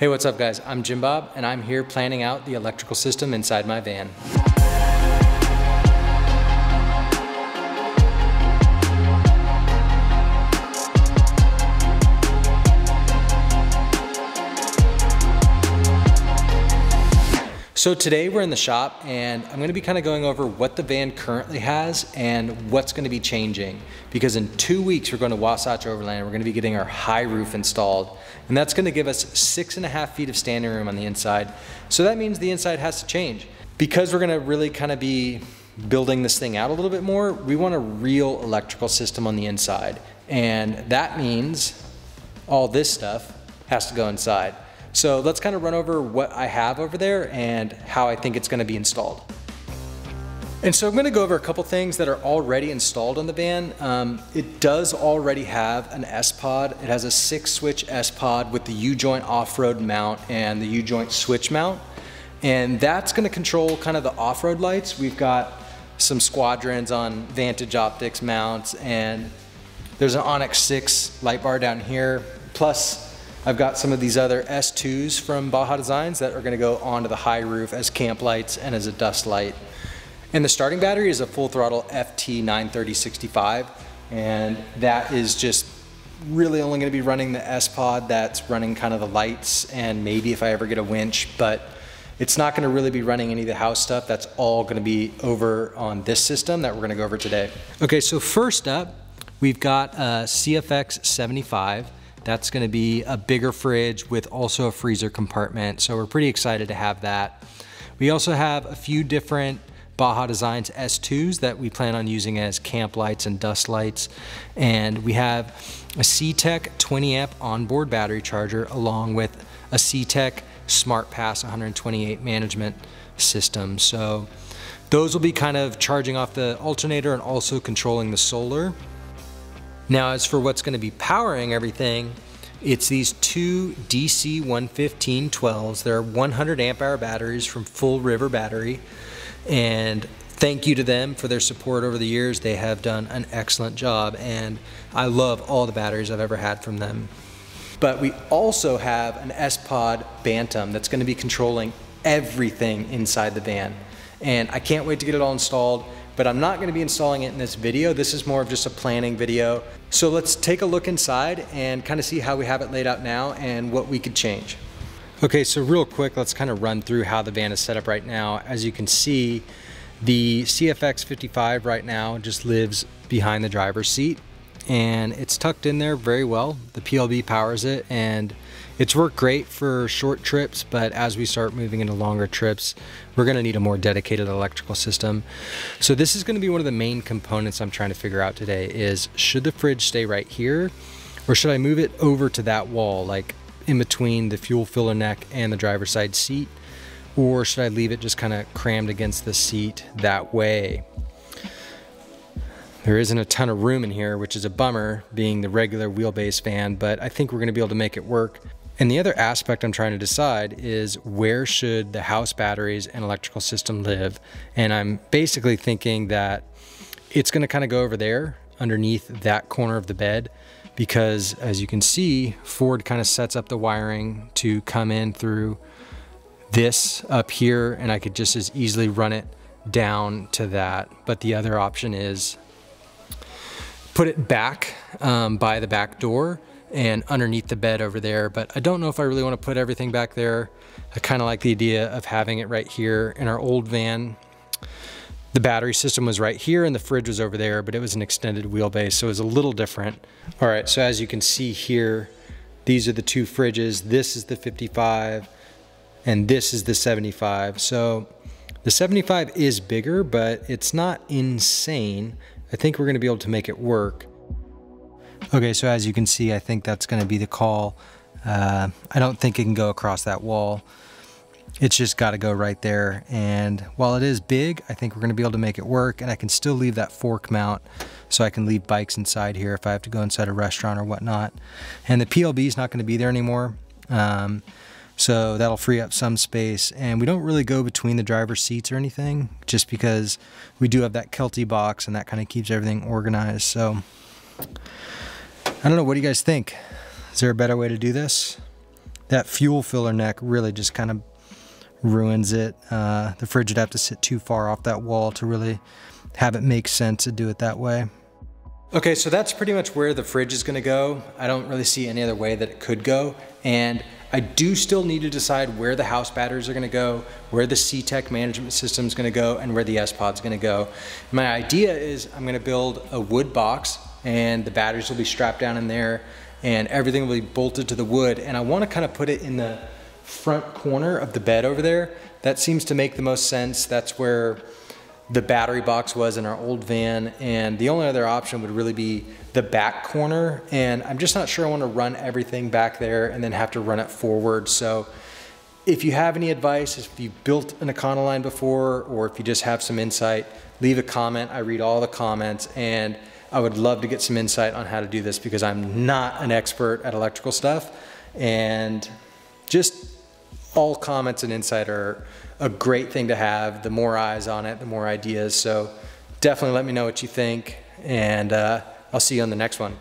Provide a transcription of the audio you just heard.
Hey, what's up guys? I'm Jim Bob and I'm here planning out the electrical system inside my van. So today we're in the shop and I'm gonna be kind of going over what the van currently has and what's gonna be changing. Because in two weeks we're going to Wasatch Overland, and we're gonna be getting our high roof installed. And that's gonna give us six and a half feet of standing room on the inside. So that means the inside has to change. Because we're gonna really kind of be building this thing out a little bit more, we want a real electrical system on the inside. And that means all this stuff has to go inside. So let's kind of run over what I have over there and how I think it's gonna be installed. And so I'm gonna go over a couple things that are already installed on the van. Um, it does already have an SPOD. It has a six switch SPOD with the U-joint off-road mount and the U-joint switch mount. And that's gonna control kind of the off-road lights. We've got some squadrons on Vantage Optics mounts and there's an OnX6 light bar down here. Plus I've got some of these other S2s from Baja Designs that are gonna go onto the high roof as camp lights and as a dust light. And the starting battery is a full throttle FT93065 and that is just really only gonna be running the SPOD that's running kind of the lights and maybe if I ever get a winch, but it's not gonna really be running any of the house stuff. That's all gonna be over on this system that we're gonna go over today. Okay, so first up, we've got a CFX 75. That's gonna be a bigger fridge with also a freezer compartment. So we're pretty excited to have that. We also have a few different Baja Designs S2s that we plan on using as camp lights and dust lights. And we have a CTEK 20 amp onboard battery charger along with a CTEK Smart Pass 128 management system. So those will be kind of charging off the alternator and also controlling the solar. Now as for what's gonna be powering everything, it's these two DC 115 12s. They're 100 amp hour batteries from Fullriver Battery. And thank you to them for their support over the years. They have done an excellent job and I love all the batteries I've ever had from them. But we also have an SPOD Bantam that's gonna be controlling everything inside the van. And I can't wait to get it all installed but I'm not gonna be installing it in this video. This is more of just a planning video. So let's take a look inside and kind of see how we have it laid out now and what we could change. Okay, so real quick, let's kind of run through how the van is set up right now. As you can see, the CFX 55 right now just lives behind the driver's seat and it's tucked in there very well. The PLB powers it and it's worked great for short trips, but as we start moving into longer trips, we're gonna need a more dedicated electrical system. So this is gonna be one of the main components I'm trying to figure out today is should the fridge stay right here or should I move it over to that wall, like in between the fuel filler neck and the driver's side seat? Or should I leave it just kind of crammed against the seat that way? There isn't a ton of room in here, which is a bummer being the regular wheelbase van, but I think we're gonna be able to make it work. And the other aspect I'm trying to decide is where should the house batteries and electrical system live? And I'm basically thinking that it's gonna kind of go over there underneath that corner of the bed because as you can see, Ford kind of sets up the wiring to come in through this up here and I could just as easily run it down to that. But the other option is put it back um, by the back door and underneath the bed over there. But I don't know if I really want to put everything back there. I kind of like the idea of having it right here in our old van. The battery system was right here and the fridge was over there, but it was an extended wheelbase, so it was a little different. All right, so as you can see here, these are the two fridges. This is the 55 and this is the 75. So the 75 is bigger, but it's not insane. I think we're gonna be able to make it work. Okay, so as you can see, I think that's gonna be the call. Uh, I don't think it can go across that wall. It's just gotta go right there. And while it is big, I think we're gonna be able to make it work and I can still leave that fork mount so I can leave bikes inside here if I have to go inside a restaurant or whatnot. And the PLB is not gonna be there anymore. Um, so that'll free up some space. And we don't really go between the driver's seats or anything, just because we do have that Kelty box and that kind of keeps everything organized. So I don't know, what do you guys think? Is there a better way to do this? that fuel filler neck really just kind of ruins it. Uh, the fridge would have to sit too far off that wall to really have it make sense to do it that way. Okay, so that's pretty much where the fridge is gonna go. I don't really see any other way that it could go. And I do still need to decide where the house batteries are gonna go, where the CTEK management system is gonna go, and where the SPOD's is gonna go. My idea is I'm gonna build a wood box and the batteries will be strapped down in there and everything will be bolted to the wood. And I wanna kind of put it in the front corner of the bed over there. That seems to make the most sense. That's where the battery box was in our old van and the only other option would really be the back corner and I'm just not sure I want to run everything back there and then have to run it forward. So if you have any advice if you built an Econoline before or if you just have some insight leave a comment. I read all the comments and I would love to get some insight on how to do this because I'm not an expert at electrical stuff and just all comments and insight are a great thing to have. The more eyes on it, the more ideas. So definitely let me know what you think, and uh, I'll see you on the next one.